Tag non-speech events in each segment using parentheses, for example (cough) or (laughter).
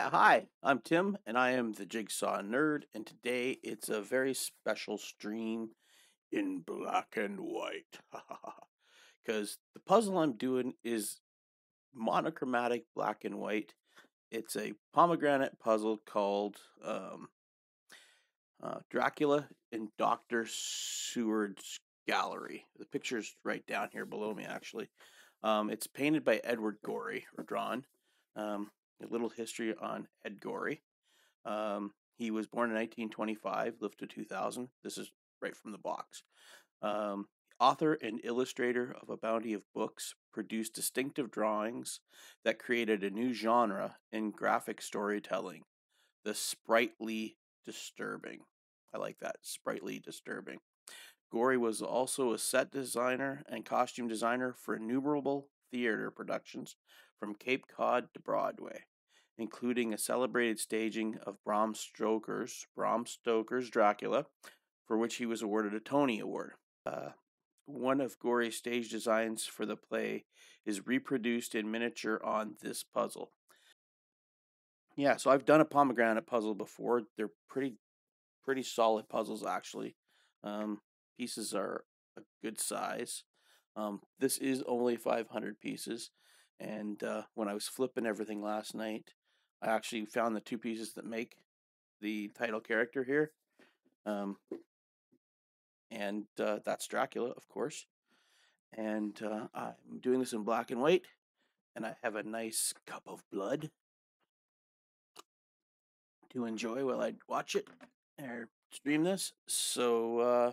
Yeah, hi, I'm Tim, and I am the Jigsaw Nerd, and today it's a very special stream in black and white. (laughs) Because the puzzle I'm doing is monochromatic black and white. It's a pomegranate puzzle called um, uh, Dracula in Dr. Seward's Gallery. The picture's right down here below me, actually. Um, it's painted by Edward Gorey, or drawn. Um, a little history on Ed Gorey. Um, he was born in 1925, lived to 2000. This is right from the box. Um, author and illustrator of a bounty of books, produced distinctive drawings that created a new genre in graphic storytelling the sprightly disturbing. I like that, sprightly disturbing. Gorey was also a set designer and costume designer for innumerable theater productions from Cape Cod to Broadway, including a celebrated staging of Bram Stoker's Bram Stoker's Dracula, for which he was awarded a Tony Award. Uh, one of Gorey's stage designs for the play is reproduced in miniature on this puzzle. Yeah, so I've done a pomegranate puzzle before. They're pretty, pretty solid puzzles actually. Um, pieces are a good size. Um, this is only 500 pieces, and uh, when I was flipping everything last night, I actually found the two pieces that make the title character here. Um, and uh, that's Dracula, of course. And uh, I'm doing this in black and white, and I have a nice cup of blood to enjoy while I watch it or stream this. So, uh,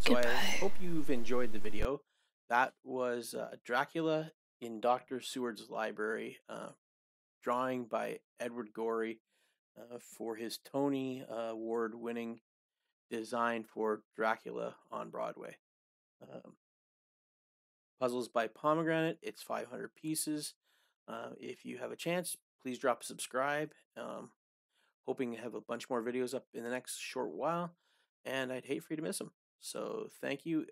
So Goodbye. I hope you've enjoyed the video. That was uh, Dracula in Dr. Seward's Library, uh, drawing by Edward Gorey uh, for his Tony Award winning design for Dracula on Broadway. Um, puzzles by Pomegranate, it's 500 pieces. Uh, if you have a chance, please drop a subscribe. Um, hoping to have a bunch more videos up in the next short while, and I'd hate for you to miss them. So thank you.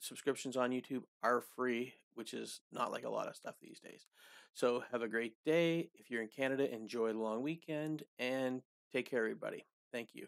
Subscriptions on YouTube are free, which is not like a lot of stuff these days. So have a great day. If you're in Canada, enjoy the long weekend and take care, everybody. Thank you.